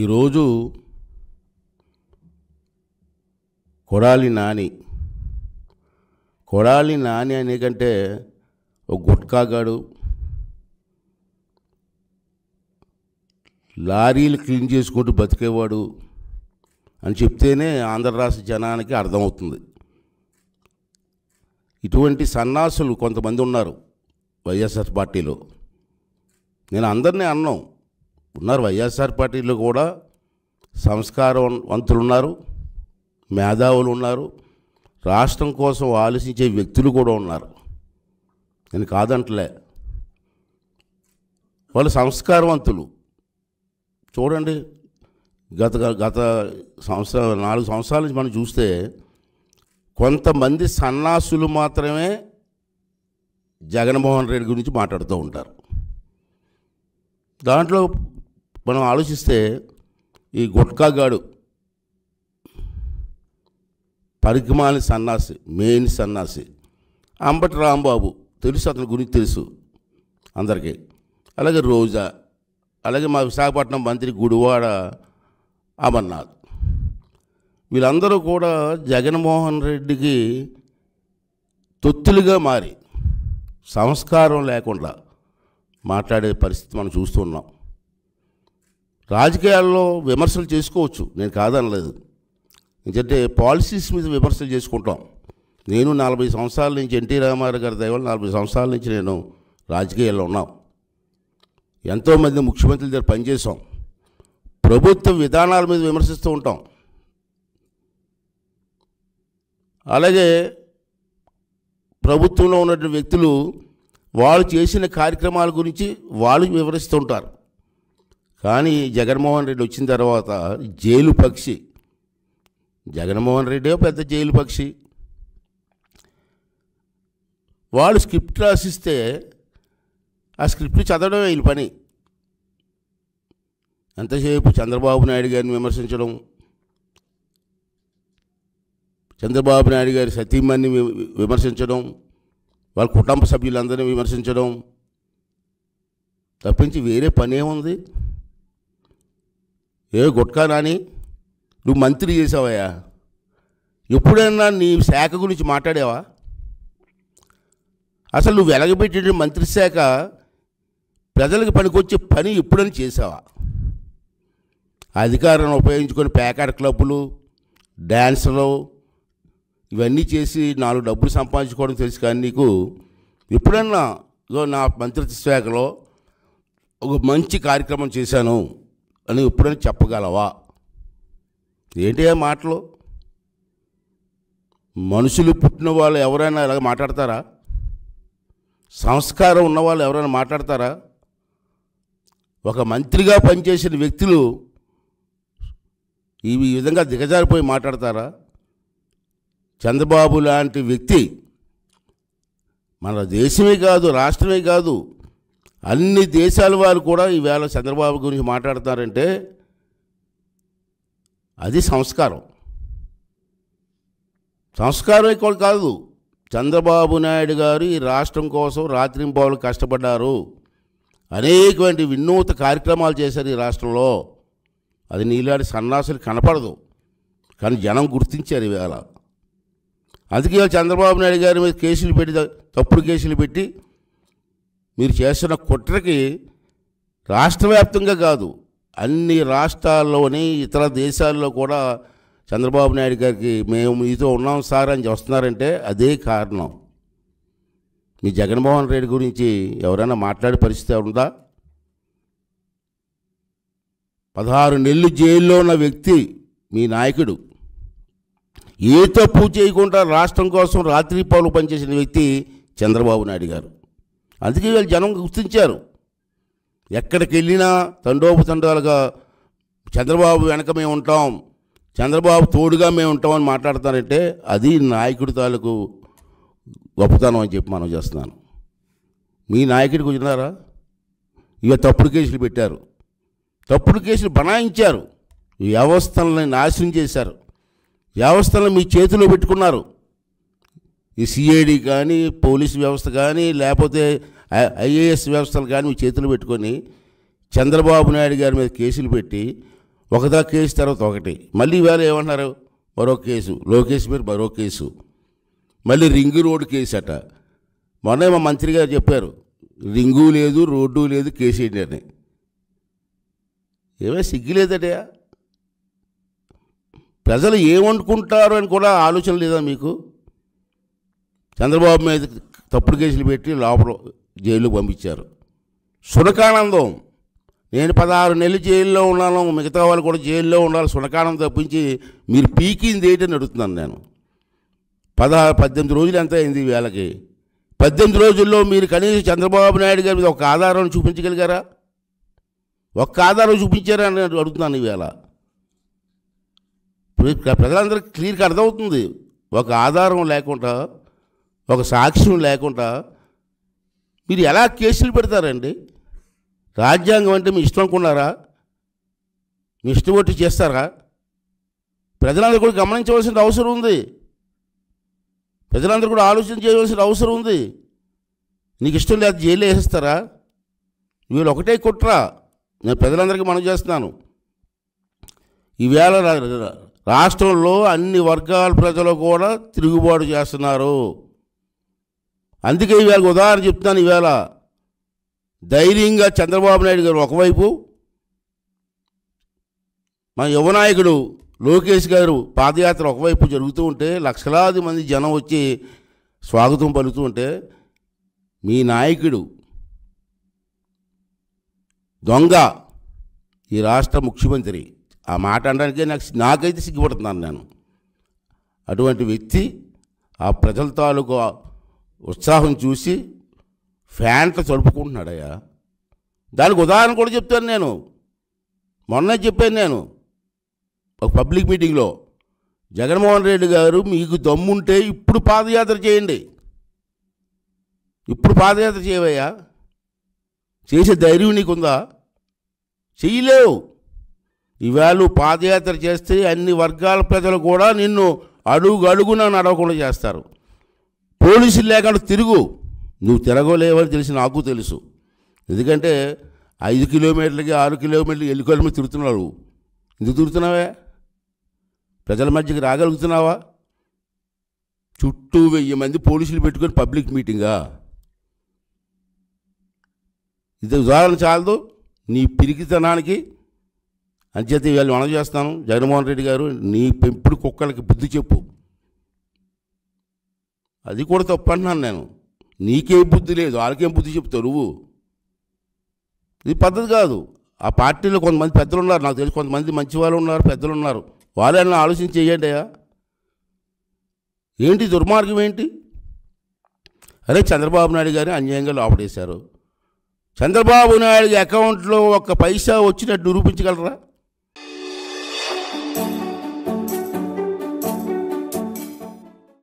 ఈరోజు కొడాలి నాని. కొడాలి నాని అనే కంటే ఒక గుట్కాగాడు లారీలు క్లీన్ చేసుకుంటూ బతికేవాడు అని చెప్తేనే ఆంధ్ర రాష్ట్ర జనానికి అర్థమవుతుంది. ఇటువంటి సన్నాసులు కొంతమంది ఉన్నారు వైఎస్ఆర్ పార్టీలో. నేను అందరినీ అన్నాం. ఉన్నారు వైఎస్ఆర్ పార్టీలో కూడా సంస్కారవంతులు ఉన్నారు మేధావులు ఉన్నారు రాష్ట్రం కోసం ఆలోచించే వ్యక్తులు కూడా ఉన్నారు. నేను కాదంటలే. వాళ్ళు సంస్కారవంతులు. చూడండి గత గత సంవత్సరం నాలుగు సంవత్సరాల నుంచి మనం చూస్తే కొంతమంది సన్నాసులు మాత్రమే జగన్మోహన్ రెడ్డి గురించి మాట్లాడుతూ ఉంటారు. దాంట్లో మనం ఆలోచిస్తే ఈ గుట్కాగాడు పరిగమాని సన్నాసి మెయిన్ సన్నాసి అంబటి రాంబాబు తెలుసు అతని గురించి తెలుసు అందరికీ. అలాగే రోజా అలాగే మా విశాఖపట్నం మంత్రి గుడివాడ అమర్నాథ్. వీళ్ళందరూ కూడా జగన్మోహన్ రెడ్డికి తొత్తులుగా మారి సంస్కారం లేకుండా మాట్లాడే పరిస్థితి మనం చూస్తున్నాం రాజకీయాల్లో విమర్శలు చేసుకోవచ్చు. నేను కాదనలేదు. ఎందుకంటే పాలసీస్ మీద విమర్శలు చేసుకుంటాం. నేను నలభై సంవత్సరాల నుంచి ఎన్టీ రామారావు గారి దయవల్ల నలభై సంవత్సరాల నుంచి నేను రాజకీయాల్లో ఉన్నాం. ఎంతోమంది ముఖ్యమంత్రుల దగ్గర పనిచేసాం ప్రభుత్వ విధానాల మీద విమర్శిస్తూ ఉంటాం. అలాగే ప్రభుత్వంలో ఉన్నటువంటి వ్యక్తులు వాళ్ళు చేసిన కార్యక్రమాల గురించి వాళ్ళు వివరిస్తుంటారు కానీ జగన్మోహన్ రెడ్డి వచ్చిన తర్వాత జైలు పక్షి. జగన్మోహన్ రెడ్డి పెద్ద జైలు పక్షి. వాళ్ళు స్క్రిప్ట్ రాసిస్తే ఆ స్క్రిప్ట్ చదవడం వీళ్ళ పని. ఎంతసేపు చంద్రబాబు నాయుడు గారిని విమర్శించడం? చంద్రబాబు నాయుడు గారి సతీమణ్ణి విమర్శించడం వాళ్ళ కుటుంబ సభ్యులందరినీ విమర్శించడం. తప్పించి వేరే పని ఏముంది ఏ గుట్కా నాని? నువ్వు మంత్రి చేసావయ్యా. ఎప్పుడైనా నీ శాఖ గురించి మాట్లాడావా? అసలు నువ్వు వెలగబెట్టిన మంత్రి శాఖ ప్రజలకు పనికొచ్చే పని ఎప్పుడైనా చేసావా? అధికారాన్ని ఉపయోగించుకొని ప్యాకెట్ క్లబ్బులు డ్యాన్సులు ఇవన్నీ చేసి నాలుగు డబ్బులు సంపాదించుకోవడం తెలుసు కానీ నీకు ఎప్పుడన్నా నా మంత్రిత్వ శాఖలో ఒక మంచి కార్యక్రమం చేశాను. అని ఎప్పుడైనా చెప్పగలవా? ఏంటి ఆ మాటలు? మనుషులు పుట్టిన వాళ్ళు ఎవరైనా ఇలాగ మాట్లాడతారా? సంస్కారం ఉన్న వాళ్ళు ఎవరైనా మాట్లాడతారా? ఒక మంత్రిగా పనిచేసిన వ్యక్తులు ఈ విధంగా దిగజారిపోయి మాట్లాడతారా? చంద్రబాబు లాంటి వ్యక్తి మన దేశమే కాదు రాష్ట్రమే కాదు అన్ని దేశాల వారు కూడా ఈవేళ చంద్రబాబు గురించి మాట్లాడతారంటే అది సంస్కారం. సంస్కారం ఎక్కువ కాదు. చంద్రబాబు నాయుడు గారు ఈ రాష్ట్రం కోసం రాత్రింబావులు కష్టపడ్డారు. అనేకమైన వినూత కార్యక్రమాలు చేశారు ఈ రాష్ట్రంలో. అది నీలాంటి సన్నాసులు కనపడదు. కానీ జనం గుర్తించారు ఇవాళ అందుకే చంద్రబాబు నాయుడు గారి మీద కేసులు పెట్టి తప్పుడు కేసులు పెట్టి మీరు చేసిన కుట్రకి రాష్ట్ర వ్యాప్తంగా కాదు అన్ని రాష్ట్రాల్లోని ఇతర దేశాల్లో కూడా చంద్రబాబు నాయుడు గారికి మేము మీతో ఉన్నాం సార్ అని వస్తున్నారంటే అదే కారణం. మీ జగన్మోహన్ రెడ్డి గురించి ఎవరైనా మాట్లాడే పరిస్థితి ఉందా పదహారు నెలలు జైల్లో ఉన్న వ్యక్తి మీ నాయకుడు ఏ తప్పు చేయకుండా రాష్ట్రం కోసం రాత్రి పౌలు పనిచేసిన వ్యక్తి చంద్రబాబు నాయుడు గారు. అందుకే వీళ్ళు జనం గుర్తించారు. ఎక్కడికి వెళ్ళినా తండోపతండాలుగా చంద్రబాబు వెనక మేము ఉంటాం చంద్రబాబు తోడుగా మేము ఉంటామని మాట్లాడతానంటే అది నాయకుడి తాలూకు గొప్పతనం అని చెప్పి మనం చేస్తున్నాను. మీ నాయకుడికి వచ్చినారా ఇక తప్పుడు కేసులు పెట్టారు. తప్పుడు కేసులు బనాయించారు. ఈ వ్యవస్థలను నాశనం చేశారు. వ్యవస్థలను మీ చేతిలో పెట్టుకున్నారు. ఈ సిఐడి కానీ పోలీస్ వ్యవస్థ కానీ లేకపోతే ఐ- ఐఏఎస్ వ్యవస్థలు కానీ మీ చేతులు పెట్టుకొని చంద్రబాబు నాయుడు గారి మీద కేసులు పెట్టి ఒకదా కేసు తర్వాత ఒకటి. మళ్ళీ ఈవేళ ఏమంటున్నారు మరో కేసు. లోకేష్ మీద మరో కేసు. మళ్ళీ రింగు రోడ్డు కేసు అట. మొన్నే మా మంత్రి గారు చెప్పారు రింగు లేదు రోడ్డు లేదు కేసు ఏంటి అని ఏమే సిగ్గులేదటయా ప్రజలు ఏమనుకుంటారు అని కూడా ఆలోచన లేదా మీకు? చంద్రబాబు మీద తప్పుడు కేసులు పెట్టి లోపల జైలుకు పంపించారు. సునకానందం. నేను పదహారు నెలలు జైల్లో ఉన్నాను. మిగతా వాళ్ళు కూడా జైల్లో ఉండాలి. సునకానందం తప్పించి మీరు పీకింది ఏంటని అడుగుతున్నాను నేను. పదహారు పద్దెనిమిది రోజులు ఎంత అయింది వేళకి పద్దెనిమిది రోజుల్లో మీరు కనీసం చంద్రబాబు నాయుడు గారి మీద ఒక ఆధారం చూపించగలిగారా? ఒక్క ఆధారం చూపించారా అని అడుగుతున్నాను ఈవేళ ప్రజలందరికీ క్లియర్గా అర్థమవుతుంది. ఒక ఆధారం లేకుండా ఒక సాక్ష్యం లేకుండా మీరు ఎలా కేసులు పెడతారండి? రాజ్యాంగం అంటే మీ ఇష్టం అనుకున్నారా? మీ ఇష్టం కొట్టి చేస్తారా? ప్రజలందరూ కూడా గమనించవలసిన అవసరం ఉంది. ప్రజలందరూ కూడా ఆలోచన చేయవలసిన అవసరం ఉంది. నీకు ఇష్టం లేదు జైలు వేసేస్తారా? వీళ్ళు ఒకటే కుట్ర. నేను ప్రజలందరికీ మనం చేస్తున్నాను. ఈవేళ రాష్ట్రంలో అన్ని వర్గాల ప్రజలు కూడా తిరుగుబాటు చేస్తున్నారు. అందుకే ఇవాళ ఉదాహరణ చెప్తున్నాను ఇవాళ. ధైర్యంగా చంద్రబాబు నాయుడు గారు ఒకవైపు మా యువనాయకుడు లోకేష్ గారు పాదయాత్ర ఒకవైపు జరుగుతూ ఉంటే లక్షలాది మంది జనం వచ్చి స్వాగతం పలుకుతూ ఉంటే మీ నాయకుడు దొంగ ఈ రాష్ట్ర ముఖ్యమంత్రి. ఆ మాట అనడానికే నాకు నాకైతే సిగ్గుపడుతున్నాను నేను. అటువంటి వ్యక్తి ఆ ప్రజల తాలూకు ఉత్సాహం చూసి ఫ్యాన్తో తడుపుకుంటున్నాడయ్యా దానికి ఉదాహరణ కూడా చెప్తాను నేను. మొన్నే చెప్పాను నేను. ఒక పబ్లిక్ మీటింగ్లో జగన్మోహన్ రెడ్డి గారు మీకు దమ్ముంటే ఇప్పుడు పాదయాత్ర చేయండి. ఇప్పుడు పాదయాత్ర చేయవయ్యా. చేసే ధైర్యం నీకుందా? చెయ్యలేవు. ఇవాళ పాదయాత్ర చేస్తే అన్ని వర్గాల ప్రజలు కూడా నిన్ను అడుగు అడుగున నడవకుండా చేస్తారు. పోలీసులు లేకుండా తిరుగు. నువ్వు తిరగలేవని తెలిసి నాకు తెలుసు. ఎందుకంటే ఐదు కిలోమీటర్లకి ఆరు కిలోమీటర్లకి ఎల్లుకోళ్ళ మీద తిరుగుతున్నావు ఎందుకు తిరుగుతున్నావే? ప్రజల మధ్యకి రాగలుగుతున్నావా? చుట్టూ వెయ్యి మంది పోలీసులు పెట్టుకొని పబ్లిక్ మీటింగా. ఇది ఉదాహరణ చాలదు. నీ పిరికితనానికి అంచేత వీళ్ళు మనం చేస్తాను జగన్మోహన్ రెడ్డి గారు నీ పెంపుడు కుక్కలకి బుద్ధి చెప్పు. అది కూడా తప్పు అంటున్నాను నేను. నీకేం బుద్ధి లేదు వాళ్ళకేం బుద్ధి చెప్తావు నువ్వు? ఇది పద్ధతి కాదు. ఆ పార్టీలో కొంతమంది పెద్దలు ఉన్నారు నాకు తెలిసి కొంతమంది మంచి వాళ్ళు ఉన్నారు పెద్దలు ఉన్నారు వాళ్ళని ఆలోచన చేయండి అయ్యా. ఏంటి దుర్మార్గం ఏంటి? అరే చంద్రబాబు నాయుడు గారిని అన్యాయంగా లోపడేశారు. చంద్రబాబు నాయుడు అకౌంట్లో ఒక్క పైసా వచ్చినట్టు నిరూపించగలరా?